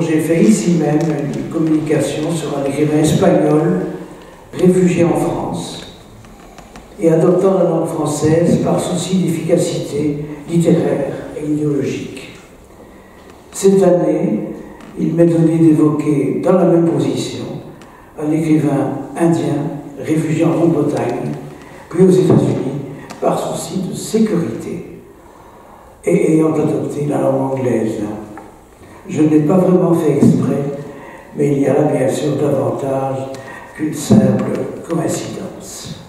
j'ai fait ici même une communication sur un écrivain espagnol réfugié en France et adoptant la langue française par souci d'efficacité littéraire et idéologique. Cette année, il m'est donné d'évoquer dans la même position un écrivain indien réfugié en Grande-Bretagne, puis aux États-Unis, par souci de sécurité et ayant adopté la langue anglaise. Je ne l'ai pas vraiment fait exprès, mais il y a là bien sûr davantage qu'une simple coïncidence.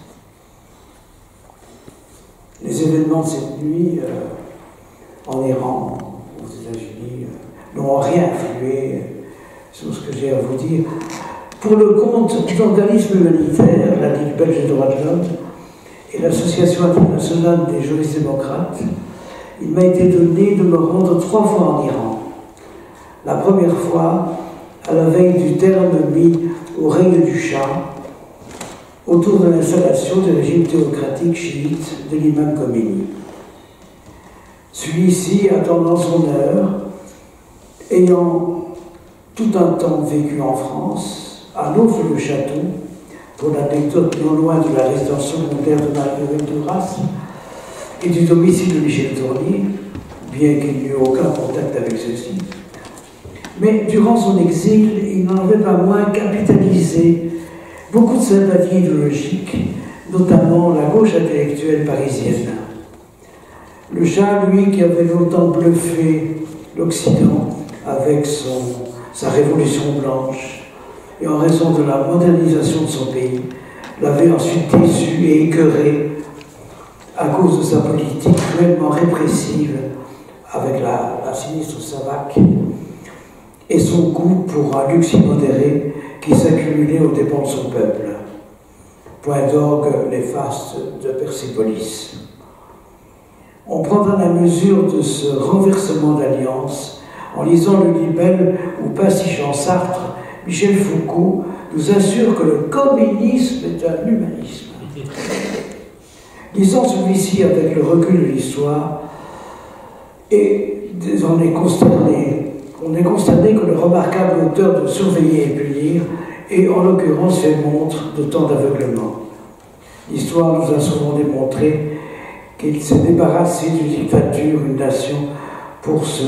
Les événements de cette nuit euh, en Iran, aux États-Unis, euh, n'ont rien influé sur ce que j'ai à vous dire. Pour le compte du organisme humanitaire, la Ligue belge des droits de l'homme et l'Association internationale des juristes démocrates, il m'a été donné de me rendre trois fois en Iran. La première fois, à la veille du terme mis au règne du Shah, autour de l'installation du régime théocratique chiite de l'imam Khomeini. Celui-ci, attendant son heure, ayant tout un temps vécu en France, à Naufle-le-Château, pour l'anecdote non loin de la résidence secondaire de Marguerite Duras et du domicile de Michel Tournier, bien qu'il n'y ait aucun contact avec ceux-ci. Mais durant son exil, il n'en avait pas moins capitalisé beaucoup de sympathies idéologiques, notamment la gauche intellectuelle parisienne. Le chat, lui, qui avait longtemps bluffé l'Occident avec son, sa révolution blanche, et en raison de la modernisation de son pays, l'avait ensuite déçu et écœuré à cause de sa politique cruellement répressive avec la, la sinistre Savac et son goût pour un luxe immodéré qui s'accumulait aux dépens de son peuple. Point d'orgue néfaste de Persépolis. On prendra la mesure de ce renversement d'alliance en lisant le libelle où pastichant Sartre, Michel Foucault nous assure que le communisme est un humanisme. Lisant celui-ci avec le recul de l'histoire, et on est consterné on est constaté que le remarquable auteur de Surveiller et punir est en l'occurrence fait montre de tant d'aveuglement. L'histoire nous a souvent démontré qu'il s'est débarrassé d'une dictature, une nation, pour se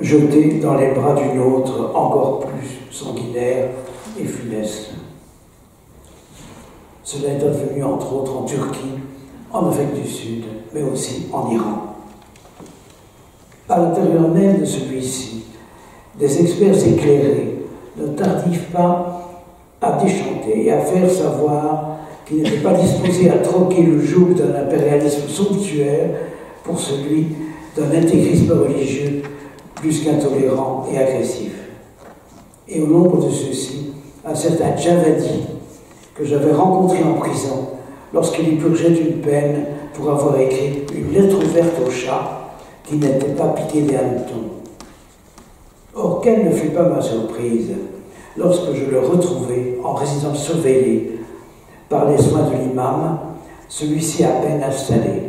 jeter dans les bras d'une autre encore plus sanguinaire et funeste. Cela est advenu entre autres en Turquie, en Afrique du Sud, mais aussi en Iran. À l'intérieur même de celui-ci, des experts éclairés ne tardivent pas à déchanter et à faire savoir qu'ils n'étaient pas disposés à troquer le joug d'un impérialisme somptuaire pour celui d'un intégrisme religieux plus qu'intolérant et agressif. Et au nombre de ceux-ci, un certain Javadi, que j'avais rencontré en prison lorsqu'il y purgeait une peine pour avoir écrit une lettre ouverte au chat qui n'était pas piqué des hannetons. Or, quelle ne fut pas ma surprise lorsque je le retrouvai en résidence surveillée par les soins de l'imam, celui-ci à peine installé.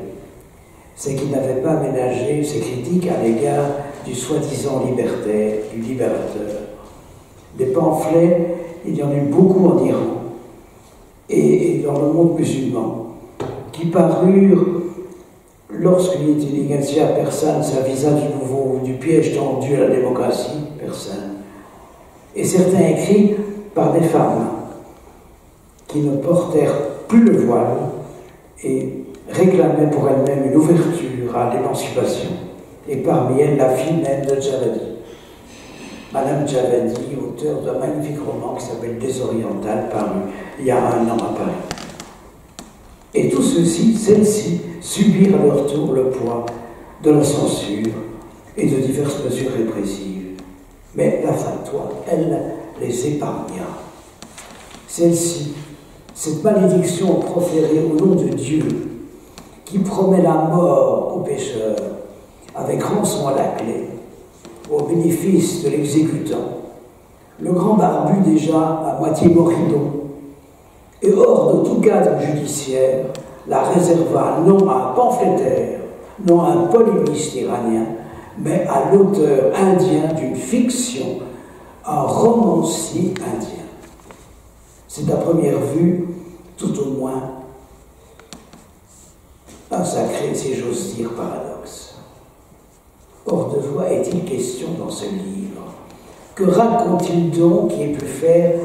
C'est qu'il n'avait pas ménagé ses critiques à l'égard du soi-disant libertaire, du libérateur. Des pamphlets, il y en eut beaucoup en Iran et, dans le monde musulman, qui parurent initié à personne s'avisa du nouveau, du piège tendu à la démocratie, personne. Et certains écrits par des femmes qui ne portèrent plus le voile et réclamaient pour elles-mêmes une ouverture à l'émancipation. Et parmi elles, la fille même de Javadi. Madame Javadi, auteur d'un magnifique roman qui s'appelle Désoriental, paru il y a un an à Paris. Et tout ceci, celles-ci, subirent à leur tour le poids de la censure et de diverses mesures répressives. Mais la fatwa, elle, les épargna. Celle-ci, cette malédiction proférée au nom de Dieu, qui promet la mort aux pécheurs, avec rançon à la clé, au bénéfice de l'exécutant, le grand barbu déjà à moitié moribond, et hors de tout cadre judiciaire, la réserva non à un pamphlétaire, non à un polémiste iranien, mais à l'auteur indien d'une fiction, un romancier indien. C'est à première vue, tout au moins, un sacré, si j'ose dire, paradoxe. Or, de quoi est-il question dans ce livre? Que raconte-t-il donc qui ait pu faire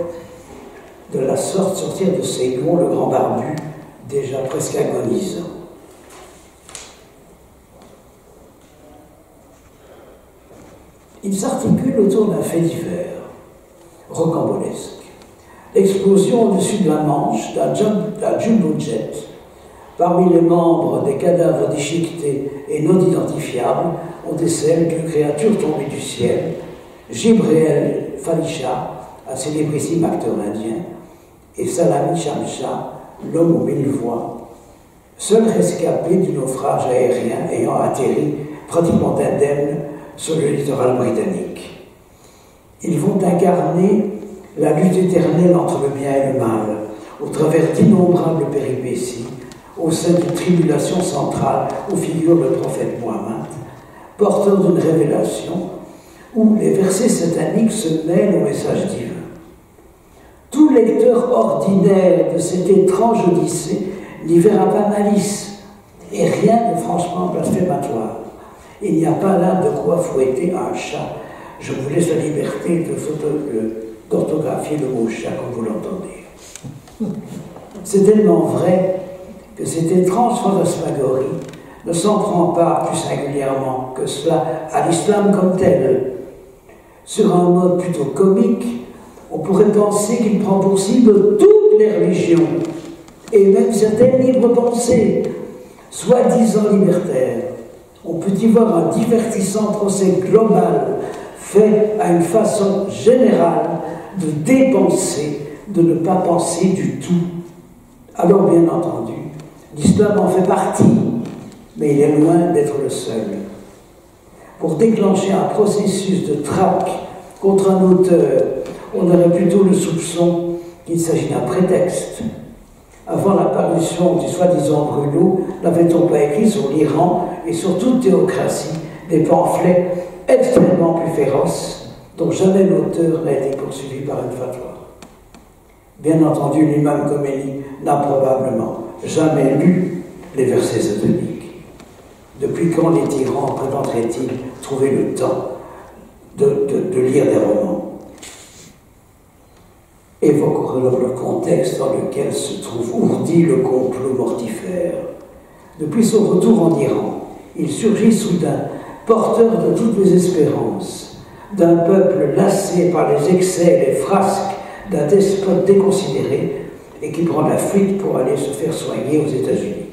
de la sorte sortir de ses gonds le grand barbu, déjà presque agonisant Il s'articule autour d'un fait divers, rocambolesque. L'explosion au-dessus de la Manche d'un jumbo jet Parmi les membres des cadavres déchiquetés et non identifiables, on décèle deux créatures tombées du ciel, Gibreel Falisha, un célébrissime acteur indien, et Salami Shamsha, l'homme aux mille voix, seul rescapé du naufrage aérien ayant atterri pratiquement indemne sur le littoral britannique. Ils vont incarner la lutte éternelle entre le bien et le mal, au travers d'innombrables péripéties, au sein d'une tribulation centrale où figure le prophète Mohammed, porteur d'une révélation où les versets sataniques se mêlent au message divin. Tout lecteur ordinaire de cette étrange odyssée n'y verra pas malice et rien de franchement blasphématoire. Il n'y a pas là de quoi fouetter un chat. Je vous laisse la liberté d'orthographier le mot chat comme vous l'entendez. C'est tellement vrai que cette étrange fantasmagorie ne s'en prend pas plus singulièrement que cela à l'islam comme tel. Sur un mode plutôt comique, on pourrait penser qu'il prend pour cible toutes les religions, et même certaines libres pensées, soi-disant libertaires. On peut y voir un divertissant procès global fait à une façon générale de dépenser, de ne pas penser du tout. Alors bien entendu, L'islam en fait partie, mais il est loin d'être le seul. Pour déclencher un processus de traque contre un auteur, on aurait plutôt le soupçon qu'il s'agit d'un prétexte. Avant la parution du soi-disant Bruno, n'avait-on pas écrit sur l'Iran et sur toute théocratie des pamphlets extrêmement plus féroces, dont jamais l'auteur n'a été poursuivi par une fatwa Bien entendu, l'imam Khomeini n'a probablement jamais lu les versets sataniques. Depuis quand les tyrans prétenderaient-ils trouver le temps de, lire des romans? Évoque alors le contexte dans lequel se trouve ourdi le complot mortifère. Depuis son retour en Iran, il surgit soudain, porteur de toutes les espérances, d'un peuple lassé par les excès et les frasques d'un despote déconsidéré et qui prend la fuite pour aller se faire soigner aux États-Unis.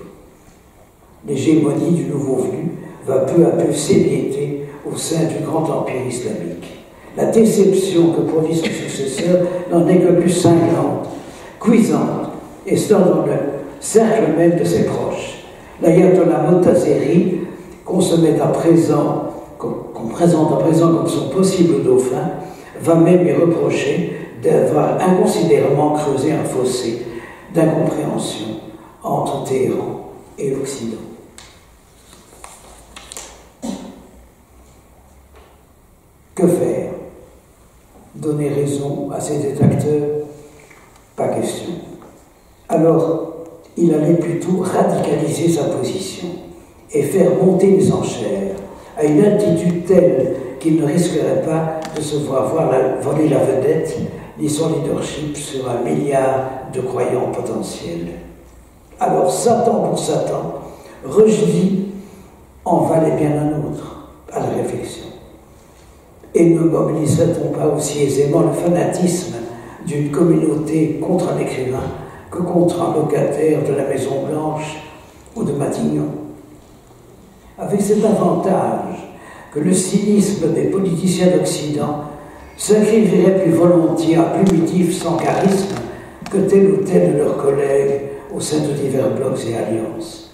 L'hégémonie du nouveau venu va peu à peu s'émietter au sein du grand empire islamique. La déception que produit son successeur n'en est que plus cinglante, cuisante, et cela dans le cercle même de ses proches. L'ayatollah Montazeri, qu'on se met à présent, qu'on présente à présent comme son possible dauphin, va même lui reprocher d'avoir inconsidérément creusé un fossé d'incompréhension entre Téhéran et l'Occident. Que faire? Donner raison à ces détracteurs Pas question. Alors, il allait plutôt radicaliser sa position et faire monter les enchères à une altitude telle qu'il ne risquerait pas de se voir voler la vedette ni son leadership sur un milliard de croyants potentiels. Alors Satan pour Satan, Rejdi en valait bien un autre à la réflexion. Et ne mobiliserait-on pas aussi aisément le fanatisme d'une communauté contre un écrivain que contre un locataire de la Maison Blanche ou de Matignon? Avec cet avantage que le cynisme des politiciens d'Occident sacrifieraient plus volontiers un primitif sans charisme que tel ou tel de leurs collègues au sein de divers blocs et alliances.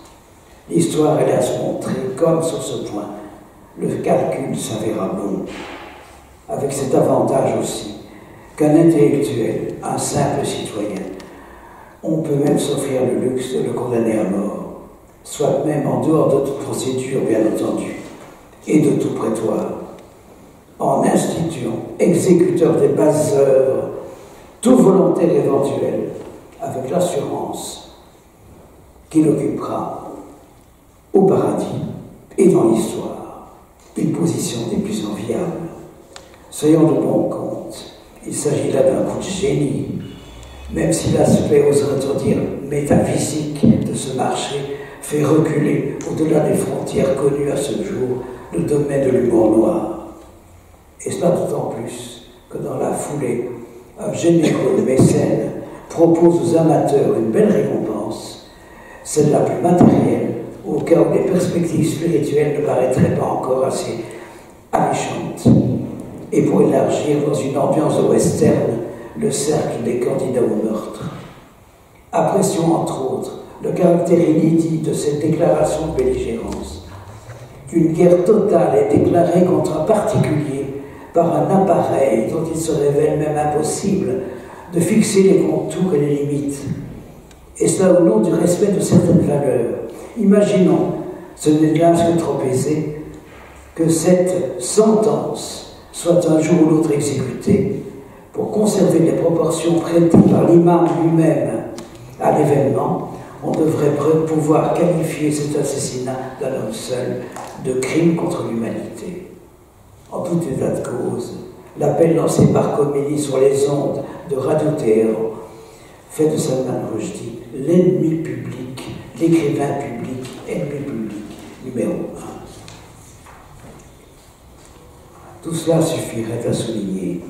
L'histoire se montrer comme sur ce point. Le calcul s'avéra bon, avec cet avantage aussi qu'un intellectuel, un simple citoyen, on peut même s'offrir le luxe de le condamner à mort, soit même en dehors de toute procédure, bien entendu, et de tout prétoire, en instituant exécuteur des basses œuvres, tout volontaire éventuel, avec l'assurance qu'il occupera au paradis et dans l'histoire une position des plus enviables. Soyons de bon compte, il s'agit là d'un coup de génie, même si l'aspect, oserait dire, métaphysique de ce marché fait reculer au-delà des frontières connues à ce jour le domaine de l'humour noir. Et cela d'autant plus que dans la foulée, un généreux mécène propose aux amateurs une belle récompense, celle la plus matérielle, au cas où les perspectives spirituelles ne paraîtraient pas encore assez alléchantes, et pour élargir dans une ambiance western le cercle des candidats au meurtre. Apprécions entre autres le caractère inédit de cette déclaration de belligérance. Une guerre totale est déclarée contre un particulier par un appareil dont il se révèle même impossible de fixer les contours et les limites. Et cela au nom du respect de certaines valeurs. Imaginons, ce n'est là que trop aisé, que cette sentence soit un jour ou l'autre exécutée pour conserver les proportions prêtées par l'imam lui-même à l'événement, on devrait pouvoir qualifier cet assassinat d'un homme seul de crime contre l'humanité. En tout état de cause, l'appel lancé par Comédie sur les ondes de Radio Téhéran fait de Salman Rushdie l'ennemi public, l'écrivain public, ennemi public numéro un. Tout cela suffirait à souligner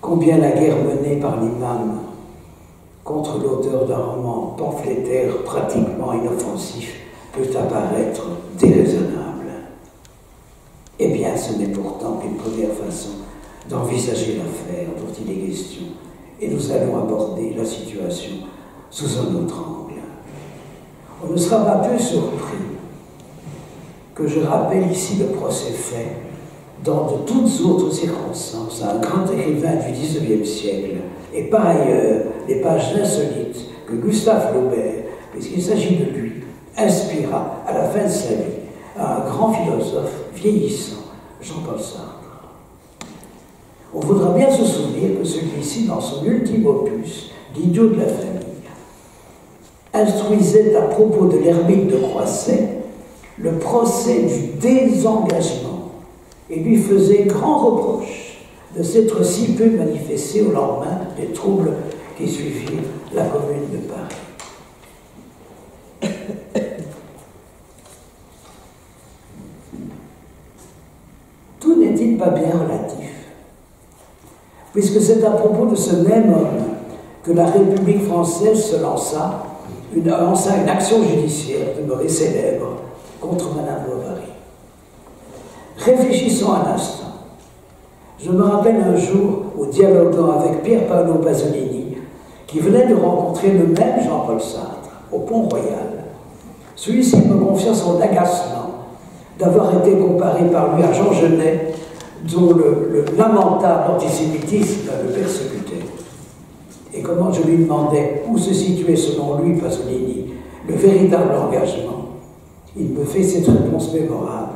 combien la guerre menée par l'imam contre l'auteur d'un roman pamphlétaire pratiquement inoffensif peut apparaître déraisonnable. Eh bien, ce n'est pourtant qu'une première façon d'envisager l'affaire dont il est question, et nous allons aborder la situation sous un autre angle. On ne sera pas peu surpris que je rappelle ici le procès fait dans de toutes autres circonstances à un grand écrivain du XIXe siècle, et par ailleurs les pages insolites que Gustave Flaubert, puisqu'il s'agit de lui, inspira à la fin de sa vie à un grand philosophe vieillissant, Jean-Paul Sartre. On voudra bien se souvenir que celui-ci, dans son ultime opus, L'idiot de la famille, instruisait à propos de l'ermite de Croisset le procès du désengagement et lui faisait grand reproche de s'être si peu manifesté au lendemain des troubles qui suivirent la commune de Paris. Tout n'est-il pas bien relatif? Puisque c'est à propos de ce même homme que la République française se lança une, action judiciaire demeurée célèbre contre Madame Bovary. Réfléchissons un instant. Je me rappelle un jour, au dialoguant avec Pierre Paolo Pasolini, qui venait de rencontrer le même Jean-Paul Sartre au Pont-Royal. Celui-ci me confia son agacement d'avoir été comparé par lui à Jean Genet, dont le, lamentable antisémitisme le persécutait. Et comment je lui demandais où se situait selon lui, Pasolini, le véritable engagement, il me fait cette réponse mémorable.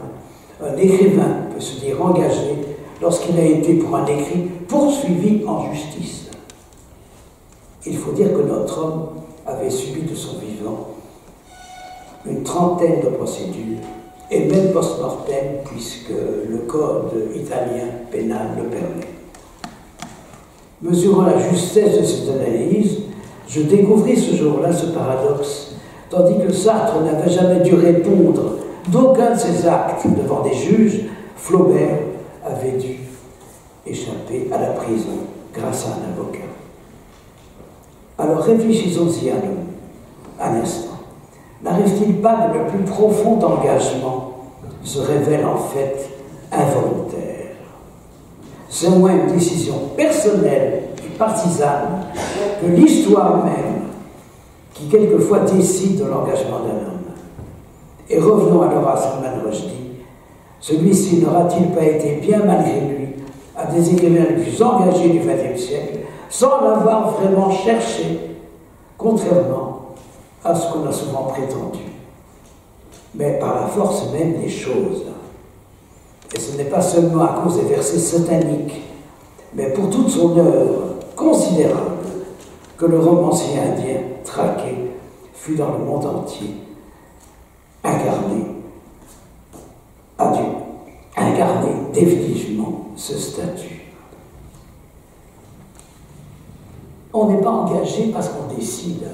Un écrivain peut se dire engagé lorsqu'il a été pour un écrit poursuivi en justice. Il faut dire que notre homme avait subi de son vivant une trentaine de procédures, et même post-mortem, puisque le code italien pénal le permet. Mesurant la justesse de cette analyse, je découvris ce jour-là ce paradoxe. Tandis que Sartre n'avait jamais dû répondre d'aucun de ses actes devant des juges, Flaubert avait dû échapper à la prison grâce à un avocat. Alors réfléchissons-y un, un instant. N'arrive-t-il pas que le plus profond engagement se révèle en fait involontaire? C'est moins une décision personnelle et partisane que l'histoire même qui quelquefois décide de l'engagement d'un homme. Et revenons alors à Salman Rushdie. Celui-ci n'aura-t-il pas été bien malgré lui à écrivains les plus engagés du XXe siècle sans l'avoir vraiment cherché, contrairement à ce qu'on a souvent prétendu, mais par la force même des choses. Et ce n'est pas seulement à cause des versets sataniques, mais pour toute son œuvre considérable que le romancier indien traqué fut dans le monde entier incarné, a dû incarner définitivement ce statut. On n'est pas engagé parce qu'on décide,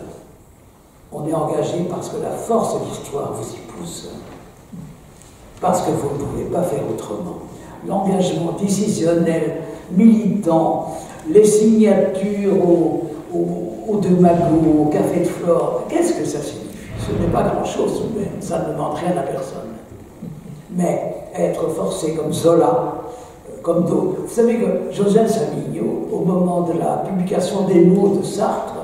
on est engagé parce que la force de l'histoire vous y pousse, parce que vous ne pouvez pas faire autrement. L'engagement décisionnel, militant, les signatures au, au, deux magots, au café de Flore, qu'est-ce que ça signifie Ce n'est pas grand-chose même, ça ne demande rien à personne. Mais être forcé comme Zola, comme d'autres. Vous savez que Joseph Samigno, au moment de la publication des mots de Sartre,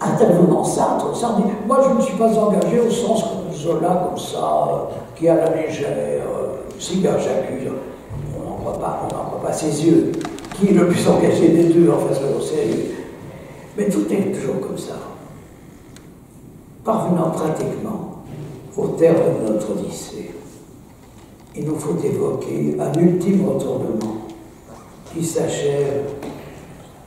intervenant Sartre, Sartre dit Moi, je ne suis pas engagé au sens que Zola, comme ça, qui a la légère, euh, si j'accuse, on n'en croit pas, on n'en croit pas ses yeux. Qui est le plus engagé des deux, en face de sérieux Mais tout est toujours comme ça. Parvenant pratiquement au terme de notre Odyssée, il nous faut évoquer un ultime retournement qui s'achève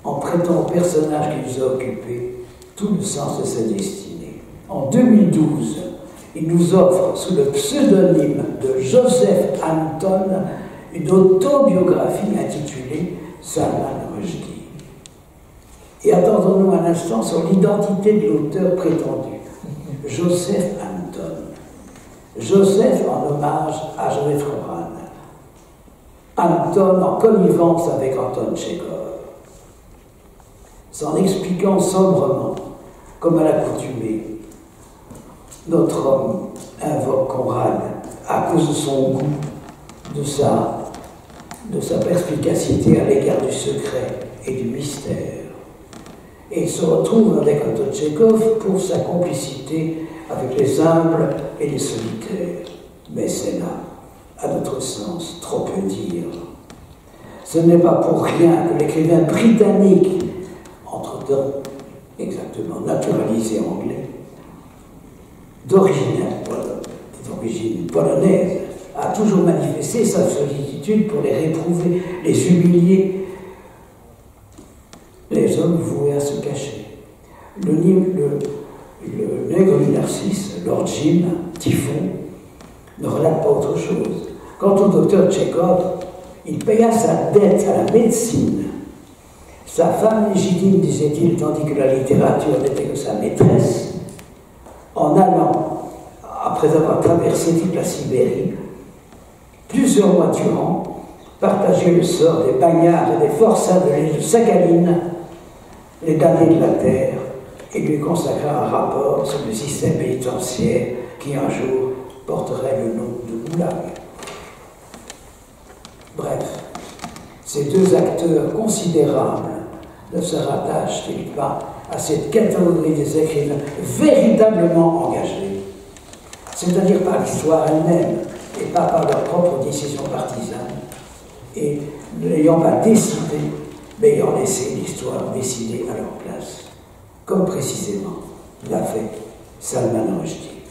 en prêtant au personnage qui nous a occupés tout le sens de sa destinée. En 2012, il nous offre, sous le pseudonyme de Joseph Anton, une autobiographie intitulée Salman Rushdie. Et attendons-nous un instant sur l'identité de l'auteur prétendu, Joseph Anton. Joseph en hommage à Joseph Roran. Anton en connivence avec Anton Tchekhov. S'en expliquant sobrement, comme à l'accoutumée, notre homme invoque Conrad à cause de son goût, de sa perspicacité à l'égard du secret et du mystère. Et se retrouve avec Anton Tchekhov pour sa complicité avec les humbles et les solitaires. Mais c'est là, à notre sens, trop peu dire. Ce n'est pas pour rien que l'écrivain britannique, entre-temps exactement naturalisé anglais, d'origine polonaise, a toujours manifesté sa sollicitude pour les réprouver, les humilier, les hommes voués à se cacher. Le, nègre du Narcisse, Lord Jim, Typhon, ne relate pas autre chose. Quant au docteur Tchekhov, il paya sa dette à la médecine. Sa femme légitime, disait-il, tandis que la littérature n'était que sa maîtresse, en allant, après avoir traversé toute la Sibérie, plusieurs mois durant, partager le sort des bagnards et des forçats de l'île de Sakhaline, les damnés de la terre, et lui consacra un rapport sur le système pénitentiaire qui un jour porterait le nom de Goulag. Bref, ces deux acteurs considérables ne se rattachent-ils pas à cette catégorie des écrivains véritablement engagés, c'est-à-dire par l'histoire elle-même et pas par leurs propres décisions partisanes, et n'ayant pas décidé, mais ayant laissé l'histoire décider à leur place comme précisément l'a fait Salman Rushdie.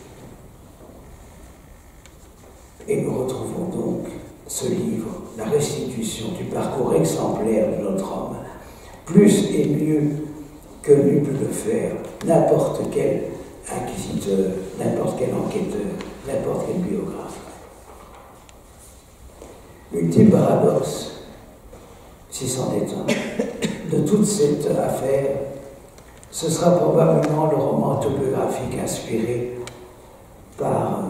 Et nous retrouvons donc ce livre, la restitution du parcours exemplaire de notre homme, plus et mieux que n'eût pu le faire n'importe quel inquisiteur, n'importe quel enquêteur, n'importe quel biographe. L'ultime paradoxe, est un, de toute cette affaire ce sera probablement le roman autobiographique inspiré par,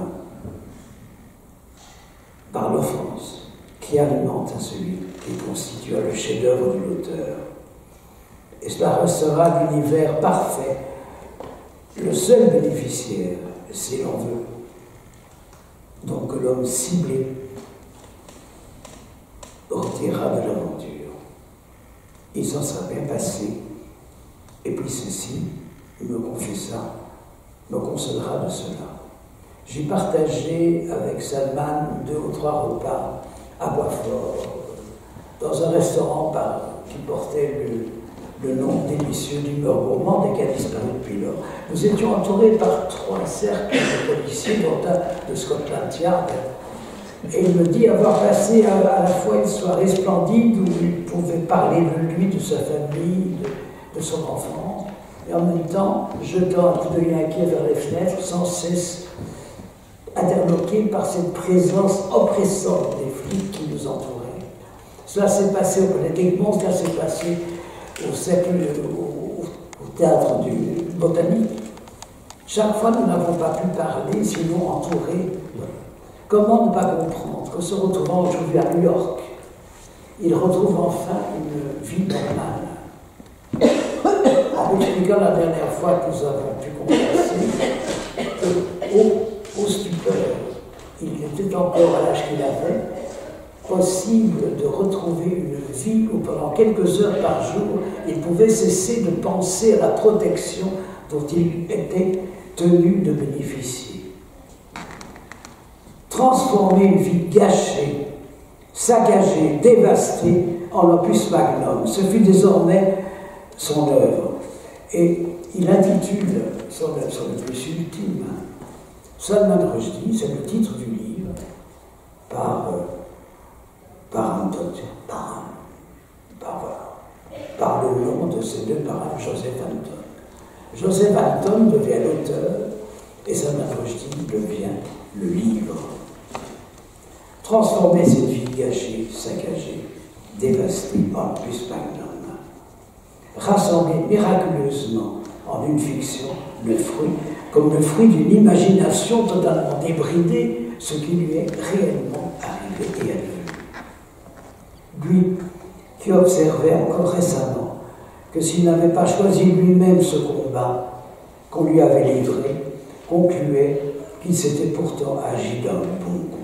par l'offense qui alimente celui qui constitue le chef-d'œuvre de l'auteur. Et cela restera l'univers parfait, le seul bénéficiaire, si l'on veut. Donc l'homme ciblé retirera de l'aventure. Il s'en sera bien passé et puis ceci, me confessa, me consolera de cela. J'ai partagé avec Salman deux ou trois repas à Boisfort, dans un restaurant qui portait le, nom délicieux du beurre gourmand et qui a disparu depuis lors. Nous étions entourés par trois cercles de policiers, dont un de Scotland Yard, Et il me dit avoir passé à, la fois une soirée splendide où il pouvait parler de lui, de sa famille, de, son enfant, et en même temps jetant un coup d'œil inquiet vers les fenêtres, sans cesse interloqué par cette présence oppressante des flics qui nous entouraient. Cela s'est passé au Polytechnique, cela s'est passé au, théâtre du botanique. Chaque fois, nous n'avons pas pu parler, sinon entourés. Comment ne pas comprendre que se retrouvant aujourd'hui à New York, il retrouve enfin une vie normale En expliquant la dernière fois que nous avons pu converser, au, au stupeur, il était encore à l'âge qu'il avait, possible de retrouver une vie où pendant quelques heures par jour, il pouvait cesser de penser à la protection dont il était tenu de bénéficier. Transformer une vie gâchée, saccagée, dévastée en opus magnum, ce fut désormais son œuvre. Et il intitule son œuvre le plus ultime, Salman Rushdie, c'est le titre du livre, par euh, par un par, par, par le nom de ces deux parents, Joseph Anton. Joseph Anton devient l'auteur et Salman Rushdie devient le livre. Transformer cette vie gâchée, saccagée, dévastée en plus magnum. Rassembler miraculeusement en une fiction le fruit, comme le fruit d'une imagination totalement débridée, ce qui lui est réellement arrivé et arrivé lui qui observait encore récemment que s'il n'avait pas choisi lui-même ce combat qu'on lui avait livré, concluait qu'il s'était pourtant agi d'un bon combat.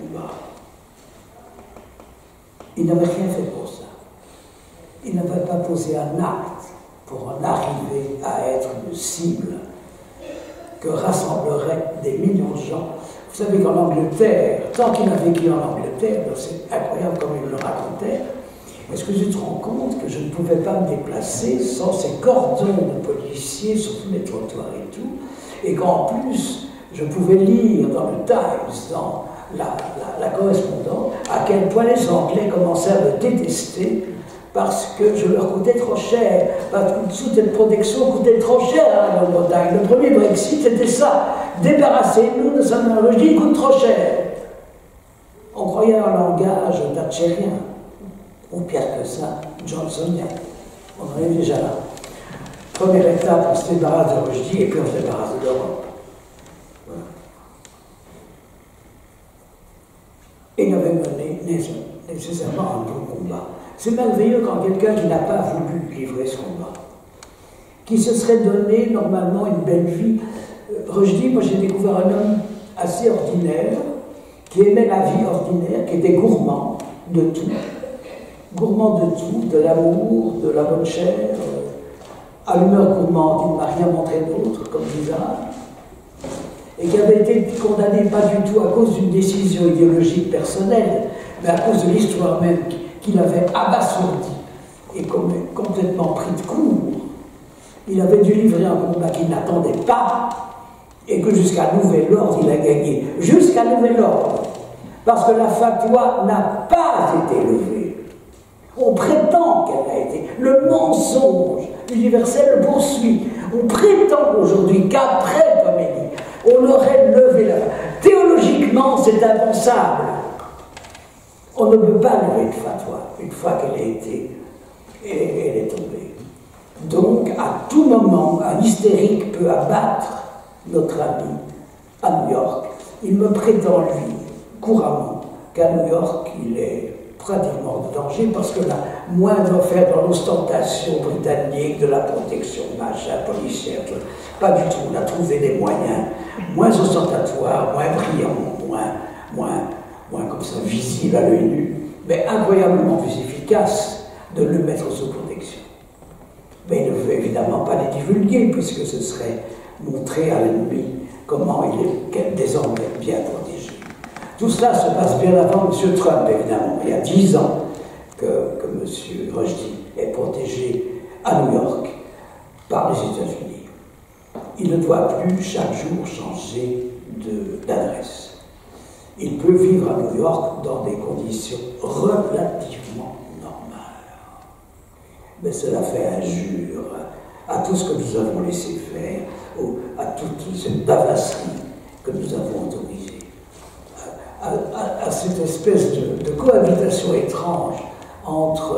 Il n'avait rien fait pour ça. Il n'avait pas posé un acte pour en arriver à être une cible que rassemblerait des millions de gens. Vous savez qu'en Angleterre, tant qu'il a vécu en Angleterre, c'est incroyable comme il le racontait, est-ce que tu te rends compte que je ne pouvais pas me déplacer sans ces cordons de policiers sur tous les trottoirs et tout, et qu'en plus, je pouvais lire dans le Times, dans la, correspondance, à quel point les Anglais commençaient à me détester parce que je leur coûtais trop cher, parce que toute cette protection coûtait trop cher à la Bretagne. Le premier Brexit, c'était ça. Débarrassez-nous de sa qui coûte trop cher. On croyait un langage thatchérien ou pire que ça, Johnsonien. On en est déjà là. Première étape, on se débarrasse de Rushdie et puis on se débarrasse de l'Europe. Et il avait mené nécessairement un bon combat. C'est merveilleux quand quelqu'un qui n'a pas voulu livrer ce combat, qui se serait donné normalement une belle vie. Euh, Rushdie, moi j'ai découvert un homme assez ordinaire, qui aimait la vie ordinaire, qui était gourmand de tout, gourmand de tout, de l'amour, de la bonne chair, euh, à l'humeur gourmande, il ne m'a rien montré d'autre comme visage, et qui avait été condamné pas du tout à cause d'une décision idéologique personnelle, mais à cause de l'histoire même qu'il avait abasourdi et complètement pris de court. Il avait dû livrer un combat qu'il n'attendait pas, et que jusqu'à nouvel ordre, il a gagné. Jusqu'à nouvel ordre. Parce que la fatwa n'a pas été levée. On prétend qu'elle a été. Le mensonge universel poursuit. On prétend aujourd'hui qu'après on aurait levé la Théologiquement, c'est impensable. On ne peut pas lever une fatwa une fois qu'elle a été elle est tombée. Donc, à tout moment, un hystérique peut abattre notre ami à New York. Il me prétend, lui, couramment, qu'à New York, il est pratiquement de danger parce que la moindre faire dans l'ostentation britannique de la protection machin policière, pas du tout. On a trouvé des moyens moins ostentatoires, moins brillants, moins, moins, moins comme ça visibles à l'œil nu, mais incroyablement plus efficaces de le mettre sous protection. Mais il ne veut évidemment pas les divulguer puisque ce serait montrer à l'ennemi comment il est désormais bien protégé. Tout cela se passe bien avant M. Trump, évidemment. Il y a dix ans que, M. Rushdie est protégé à New York par les États-Unis. Il ne doit plus chaque jour changer d'adresse. il peut vivre à New York dans des conditions relativement normales. Mais cela fait injure à tout ce que nous avons laissé faire, à toute cette bavasserie que nous avons autorisée, à, cette espèce de, cohabitation étrange entre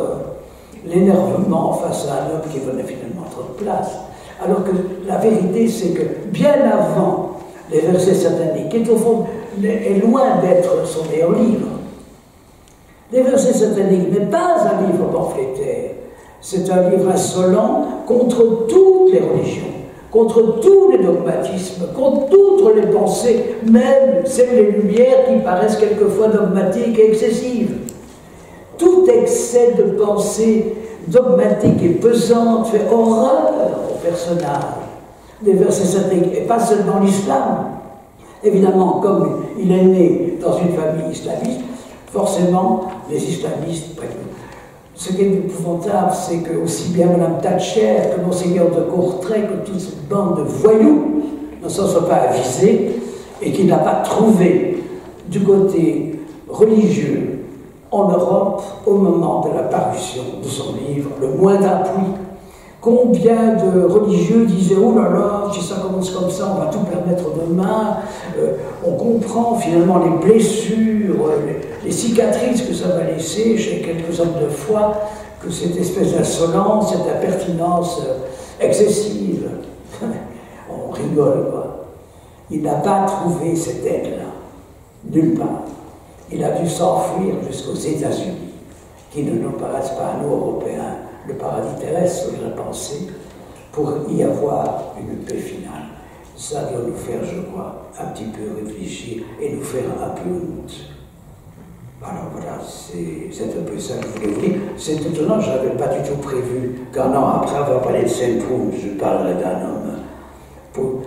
l'énervement face à un homme qui venait finalement trop de place, alors que la vérité c'est que bien avant les versets sataniques, qui est au fond est loin d'être son meilleur livre, les versets sataniques n'est pas un livre pamphlétaire, c'est un livre insolent contre toutes les religions, contre tous les dogmatismes, contre toutes les pensées, même celles les lumières qui paraissent quelquefois dogmatiques et excessives. Tout excès de pensée dogmatique et pesante fait horreur au personnage. Les versets sataniques, et pas seulement l'islam. Évidemment, comme il est né dans une famille islamiste, forcément, les islamistes ce qui est épouvantable, c'est que aussi bien Mme Thatcher que Monseigneur de Courtrai, que toute cette bande de voyous ne s'en soient pas avisés et qu'il n'a pas trouvé du côté religieux en Europe, au moment de la parution de son livre, le moins d'appui. Combien de religieux disaient Oh là là, si ça commence comme ça, on va tout permettre demain. Euh, on comprend finalement les blessures, les, cicatrices que ça va laisser chez quelques hommes de foi, que cette espèce d'insolence, cette impertinence euh, excessive. on rigole, quoi. Il n'a pas trouvé cette aide-là, nulle part. Il a dû s'enfuir jusqu'aux États-Unis, qui ne nous paraissent pas nous, Européens, le paradis terrestre, je pensé, pour y avoir une paix finale. Ça doit nous faire, je crois, un petit peu réfléchir et nous faire un peu. Alors voilà, c'est un peu ça que je voulais vous dire. C'est étonnant, je n'avais pas du tout prévu qu'un an après avoir parlé de saint je parlerai d'un homme pour,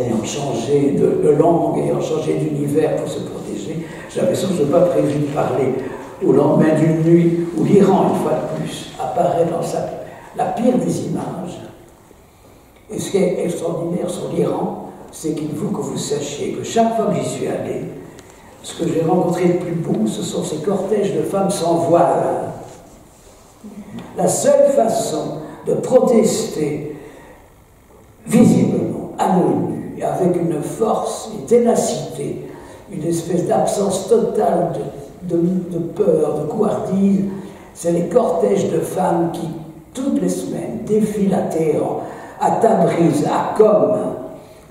ayant changé de, langue, ayant changé d'univers pour se protéger. J'avais surtout pas prévu de parler au lendemain d'une nuit où l'Iran, une fois de plus, apparaît dans sa, la pire des images. Et ce qui est extraordinaire sur l'Iran, c'est qu'il faut que vous sachiez que chaque fois que j'y suis allé, ce que j'ai rencontré de plus beau, ce sont ces cortèges de femmes sans voile. La seule façon de protester visiblement, à l'ONU, avec une force, une ténacité, une espèce d'absence totale de, de, peur, de couardise, c'est les cortèges de femmes qui, toutes les semaines, défilent à Téhéran, à Tabriz, à Qom,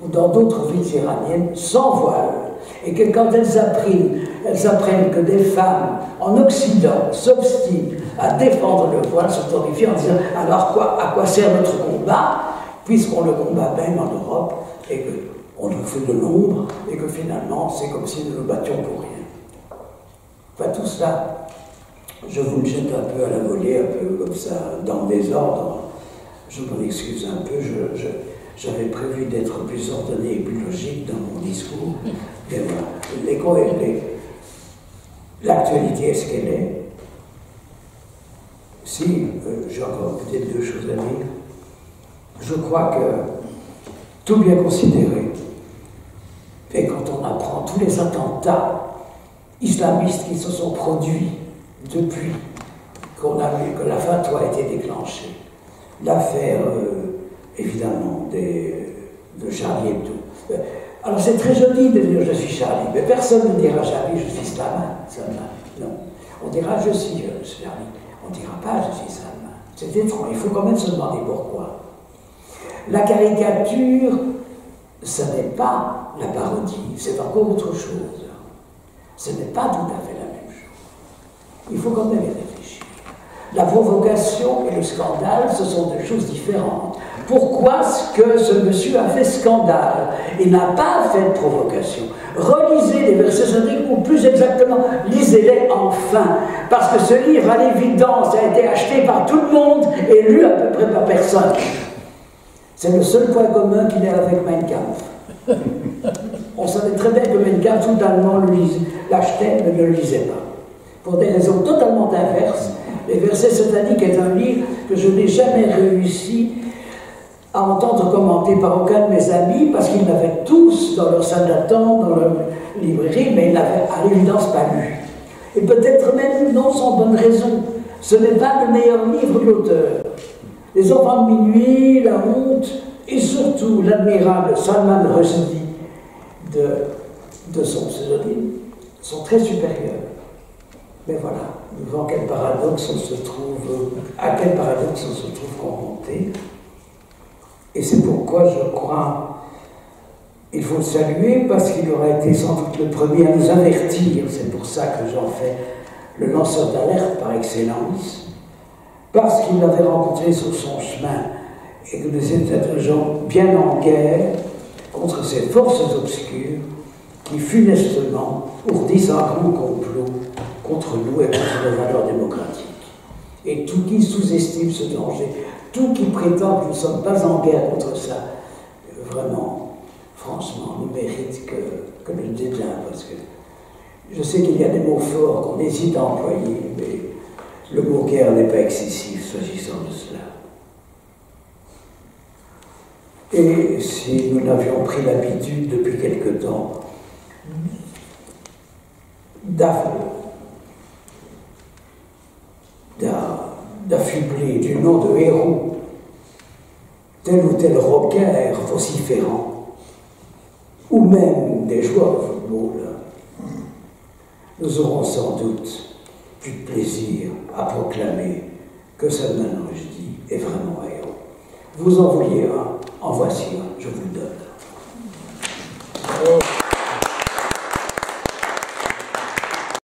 ou dans d'autres villes iraniennes, sans voile. Et que quand elles apprennent, elles apprennent que des femmes en Occident s'obstinent à défendre le voile, sont horrifiées en disant alors quoi, à quoi sert notre combat, puisqu'on le combat même en Europe, et qu'on nous fait de l'ombre, et que finalement c'est comme si nous nous battions pour rien. Enfin, tout cela, je vous le jette un peu à la volée, un peu comme ça, dans le désordre. Je m'en excuse un peu, j'avais prévu d'être plus ordonné et plus logique dans mon discours. Mais voilà, l'actualité est ce qu'elle est? Si, euh, j'ai encore peut-être deux choses à dire, je crois que tout bien considéré, et quand on apprend tous les attentats islamistes qui se sont produits depuis qu'on a vu que la fatwa a été déclenchée, l'affaire, euh, évidemment, de Charlie Hebdo. Euh, alors c'est très joli de dire je suis Charlie, mais personne ne dira Charlie, je suis Salman. Non. On dira je suis euh, Charlie. On ne dira pas je suis Salman. C'est étrange. Il faut quand même se demander pourquoi. La caricature, ce n'est pas la parodie, c'est encore autre chose. Ce n'est pas tout à fait la même chose. Il faut quand même y réfléchir. La provocation et le scandale, ce sont deux choses différentes. Pourquoi ce que ce monsieur a fait scandale Il n'a pas fait de provocation. Relisez les versets sataniques, ou plus exactement, lisez-les enfin. Parce que ce livre, à l'évidence, a été acheté par tout le monde et lu à peu près par personne. C'est le seul point commun qu'il ait avec Mein. On savait très bien que Mein Kampf, tout allemand l'achetait, mais ne le lisait pas. Pour des raisons totalement inverses, les versets sataniques est un livre que je n'ai jamais réussi à entendre commenter par aucun de mes amis, parce qu'ils l'avaient tous dans leur salle d'attente, dans librairie, mais il n'avait à l'évidence pas lu. Et peut-être même non sans bonne raison. Ce n'est pas le meilleur livre de l'auteur. Les enfants de minuit, la honte, et surtout l'admirable Salman Rushdie de, de son pseudonyme sont très supérieurs. Mais voilà, devant quel paradoxe on se trouve, à quel paradoxe on se trouve confronté. Et c'est pourquoi je crois il faut le saluer parce qu'il aurait été sans doute le premier à nous avertir. C'est pour ça que j'en fais le lanceur d'alerte par excellence. Parce qu'il l'avait rencontré sur son chemin et que nous étions gens bien en guerre contre ces forces obscures qui funestement ourdissent un grand complot contre nous et contre nos valeurs démocratiques. Et tout qui sous-estime ce danger, tout qui prétend que nous ne sommes pas en guerre contre ça, vraiment, franchement, ne mérite que, que le dédain, parce que je sais qu'il y a des mots forts qu'on hésite à employer, mais le mot guerre n'est pas excessif s'agissant de cela. Et si nous n'avions pris l'habitude depuis quelque temps d'affubler du nom de héros tel ou tel rocker vociférant, ou même des joueurs de football, nous aurons sans doute plus de plaisir à proclamer que Salman Rushdie est vraiment héros. Vous en vouliez un, en voici un, je vous le donne.